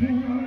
Yeah.